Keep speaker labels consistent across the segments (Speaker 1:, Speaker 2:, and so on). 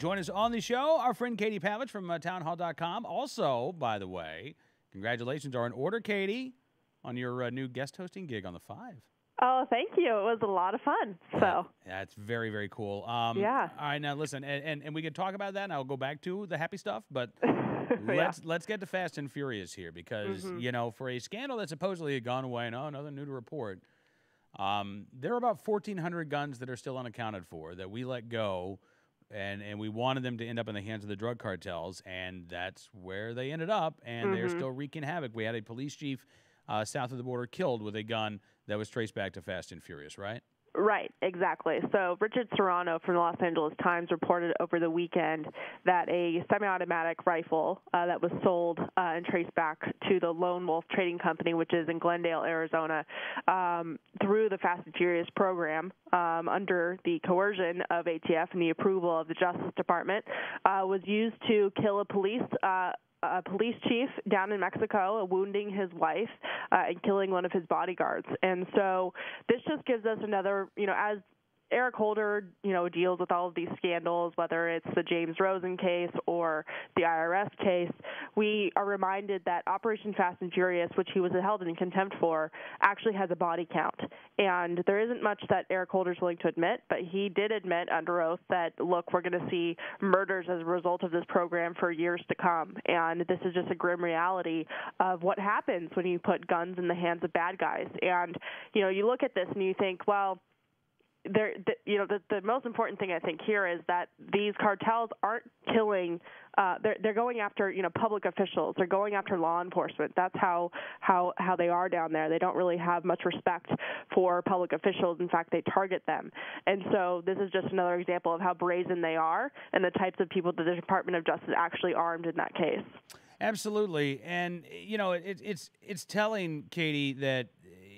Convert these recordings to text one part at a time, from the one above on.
Speaker 1: Join us on the show, our friend Katie Pavlich from uh, townhall.com. Also, by the way, congratulations are in order, Katie, on your uh, new guest hosting gig on the Five.
Speaker 2: Oh, thank you. It was a lot of fun. So
Speaker 1: yeah, it's very very cool. Um,
Speaker 2: Yeah.
Speaker 1: All right, now listen, and, and, and we can talk about that, and I'll go back to the happy stuff, but
Speaker 2: yeah.
Speaker 1: let's let's get to Fast and Furious here because
Speaker 2: Mhm.
Speaker 1: you know for a scandal that supposedly had gone away, no, nothing new to report. Um, there are about 1,400 guns that are still unaccounted for that we let go, and and we wanted them to end up in the hands of the drug cartels, and that's where they ended up, and they're
Speaker 2: Mhm.
Speaker 1: still wreaking havoc. We had a police chief uh, south of the border killed with a gun that was traced back to Fast and Furious, right?
Speaker 2: Right, exactly. So Richard Serrano from the Los Angeles Times reported over the weekend that a semi-automatic rifle uh, that was sold uh, and traced back to the Lone Wolf Trading Company, which is in Glendale, Arizona, um, through the Fast and Furious program um, under the coercion of ATF and the approval of the Justice Department, uh, was used to kill a police. A police chief down in Mexico, wounding his wife uh, and killing one of his bodyguards. And so this just gives us another, you know, as Eric Holder, you know, deals with all of these scandals, whether it's the James Rosen case or the IRS case, we are reminded that Operation Fast and Furious, which he was held in contempt for, actually has a body count. And there isn't much that Eric Holder's willing to admit, but he did admit under oath that, look, we're going to see murders as a result of this program for years to come. And this is just a grim reality of what happens when you put guns in the hands of bad guys. And, you know, you look at this and you think, well, there, the, you know, the, the most important thing I think here is that these cartels aren't killing. Uh, they're they're going after you know public officials. They're going after law enforcement. That's how how how they are down there. They don't really have much respect for public officials. In fact, they target them. And so this is just another example of how brazen they are and the types of people that the Department of Justice actually armed in that case.
Speaker 1: Absolutely, and you know it, it's it's telling Katie that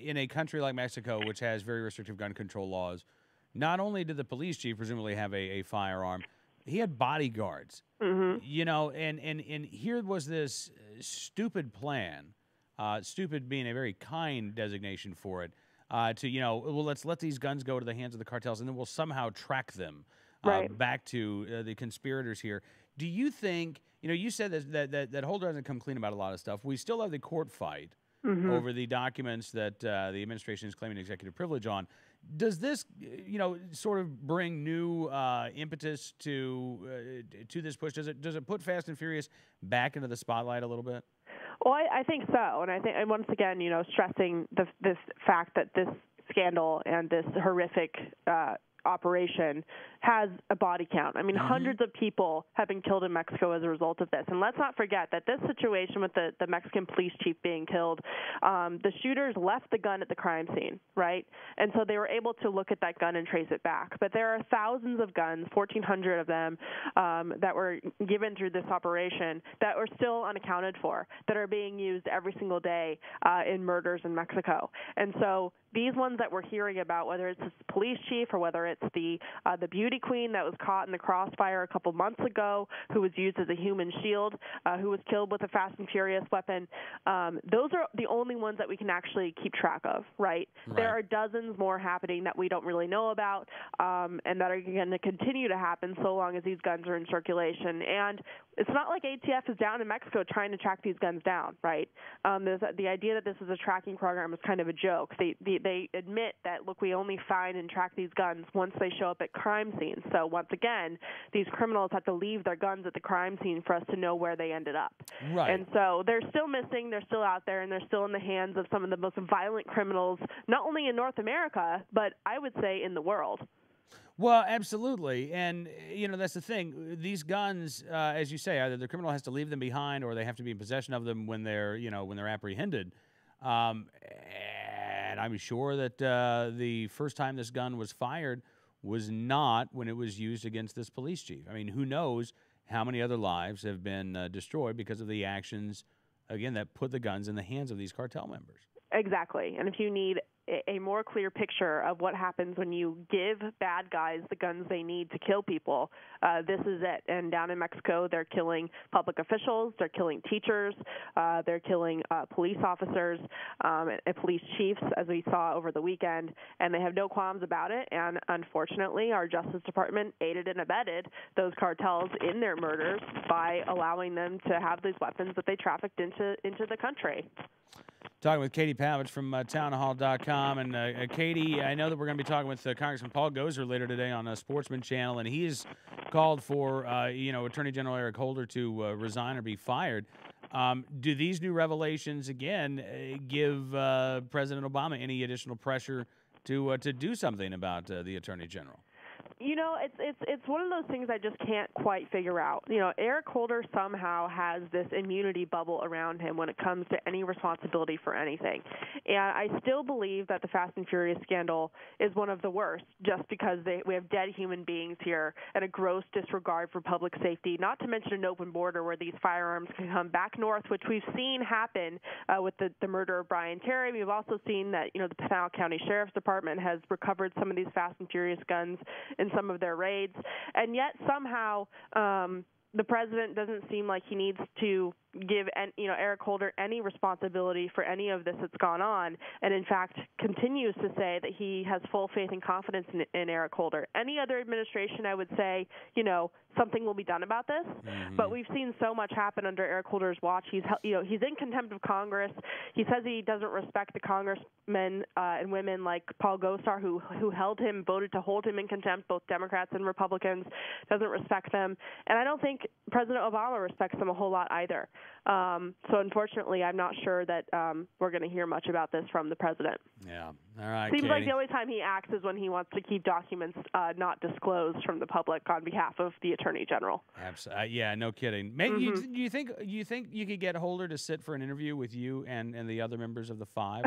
Speaker 1: in a country like Mexico, which has very restrictive gun control laws, not only did the police chief presumably have a, a firearm, he had bodyguards.
Speaker 2: hmm
Speaker 1: You know, and and and here was this stupid plan, uh, stupid being a very kind designation for it. Uh, to you know, well, let's let these guns go to the hands of the cartels, and then we'll somehow track them uh,
Speaker 2: Right.
Speaker 1: back to uh, the conspirators here. Do you think? You know, you said that, that that that Holder hasn't come clean about a lot of stuff. We still have the court fight
Speaker 2: hmm
Speaker 1: over the documents that uh, the administration is claiming executive privilege on. Does this, you know, sort of bring new uh, impetus to uh, to this push? Does it does it put Fast and Furious back into the spotlight a little bit?
Speaker 2: Well, I, I think so, and I think, and once again, you know, stressing the this fact that this scandal and this horrific uh, operation has a body count. I mean,
Speaker 1: Mhm.
Speaker 2: hundreds of people have been killed in Mexico as a result of this. And let's not forget that this situation with the, the Mexican police chief being killed, um, the shooters left the gun at the crime scene, right? And so they were able to look at that gun and trace it back. But there are thousands of guns, 1,400 of them, um, that were given through this operation that are still unaccounted for, that are being used every single day uh, in murders in Mexico. And so these ones that we're hearing about, whether it's this police chief or whether it's the uh, the beauty queen that was caught in the crossfire a couple months ago, who was used as a human shield, uh, who was killed with a Fast and Furious weapon, um, those are the only ones that we can actually keep track of, right? There are dozens more happening that we don't really know about, um, and that are going to continue to happen so long as these guns are in circulation. And it's not like ATF is down in Mexico trying to track these guns down, right? Um, there's the idea that this is a tracking program is kind of a joke. They, they they admit that look, we only find and track these guns once they show up at crime scenes. So once again, these criminals have to leave their guns at the crime scene for us to know where they ended up.
Speaker 1: Right.
Speaker 2: And so they're still missing, they're still out there, and they're still in the hands of some of the most violent criminals, not only in North America, but I would say in the world.
Speaker 1: Well, absolutely, and you know that's the thing. These guns, uh, as you say, either the criminal has to leave them behind, or they have to be in possession of them when they're, you know, when they're apprehended. Um, and I'm sure that uh, the first time this gun was fired was not when it was used against this police chief. I mean, who knows how many other lives have been uh, destroyed because of the actions, again, that put the guns in the hands of these cartel members.
Speaker 2: Exactly. And if you need a more clear picture of what happens when you give bad guys the guns they need to kill people, uh, this is it. And down in Mexico, they're killing public officials, they're killing teachers, uh, they're killing uh, police officers um, and police chiefs, as we saw over the weekend, and they have no qualms about it. And unfortunately, our Justice Department aided and abetted those cartels in their murders by allowing them to have these weapons that they trafficked into into the country.
Speaker 1: Talking with Katie Pavlich from uh, townhall.com. And uh, uh, Katie, I know that we're going to be talking with uh, Congressman Paul Gosar later today on a Sportsman Channel, and he has called for, uh, you know, Attorney General Eric Holder to uh, resign or be fired. Um, do these new revelations, again, uh, give President Obama any additional pressure to, to do something about the Attorney General?
Speaker 2: You know, it's it's it's one of those things I just can't quite figure out. You know, Eric Holder somehow has this immunity bubble around him when it comes to any responsibility for anything. And I still believe that the Fast and Furious scandal is one of the worst just because they, we have dead human beings here and a gross disregard for public safety, not to mention an open border where these firearms can come back north, which we've seen happen uh, with the, the murder of Brian Terry. We've also seen that, you know, the Pinal County Sheriff's Department has recovered some of these Fast and Furious guns in some of their raids, and yet somehow um, the president doesn't seem like he needs to give you know Eric Holder any responsibility for any of this that's gone on, and in fact continues to say that he has full faith and confidence in, in Eric Holder. Any other administration, I would say, you know, something will be done about this. Mm-hmm. But we've seen so much happen under Eric Holder's watch. He's you know he's in contempt of Congress. He says he doesn't respect the congressmen uh, and women like Paul Gosar who who held him, voted to hold him in contempt, both Democrats and Republicans. Doesn't respect them, and I don't think President Obama respects them a whole lot either. Um, so unfortunately, I'm not sure that um, we're going to hear much about this from the president.
Speaker 1: Yeah. All right.
Speaker 2: Seems
Speaker 1: Katie.
Speaker 2: like the only time he acts is when he wants to keep documents uh, not disclosed from the public on behalf of the attorney general.
Speaker 1: Absolutely. Uh, yeah. No kidding. Maybe mm-hmm. you, you think you think you could get Holder to sit for an interview with you and, and the other members of the five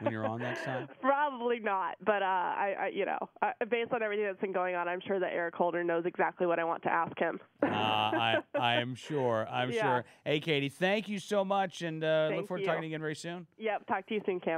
Speaker 1: when you're on next time?
Speaker 2: Probably not. But uh, I, I, you know, uh, based on everything that's been going on, I'm sure that Eric Holder knows exactly what I want to ask him.
Speaker 1: uh, I, I am sure. I'm yeah. sure. Hey, Katie, thank you so much, and uh, look forward to talking again very soon.
Speaker 2: Yep. Talk to you soon, Cam.